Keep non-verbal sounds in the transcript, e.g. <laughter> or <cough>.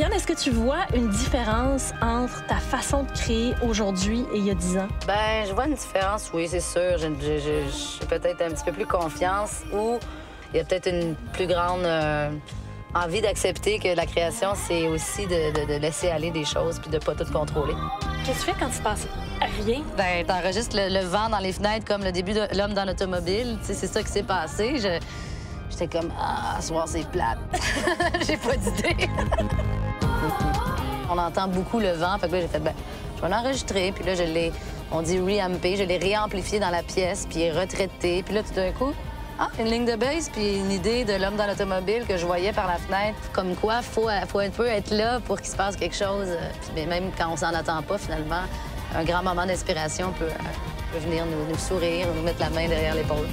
Ariane, est-ce que tu vois une différence entre ta façon de créer aujourd'hui et il y a 10 ans? Ben, je vois une différence, oui, c'est sûr. J'ai peut-être un petit peu plus confiance ou il y a peut-être une plus grande euh, envie d'accepter que la création, c'est aussi de, de- de laisser aller des choses puis de pas tout contrôler. Qu'est-ce que tu fais quand tu passes rien? Ben, t'enregistres le, le vent dans les fenêtres comme le début de l'homme dans l'automobile. Tu sais, c'est ça qui s'est passé. Je- J'étais comme, ah, ce soir, c'est plate. <laughs> j'ai pas d'idée. On entend beaucoup le vent. Fait que là, j'ai fait, ben, je vais l'enregistrer. Puis là, je l'ai, on dit reampé. Je l'ai réamplifié dans la pièce, puis retraité. Puis là, tout d'un coup, ah, une ligne de base, puis une idée de l'homme dans l'automobile que je voyais par la fenêtre. Comme quoi, faut, faut un peu être là pour qu'il se passe quelque chose. Puis ben, même quand on s'en attend pas, finalement, un grand moment d'inspiration peut, venir nous sourire, nous mettre la main derrière l'épaule.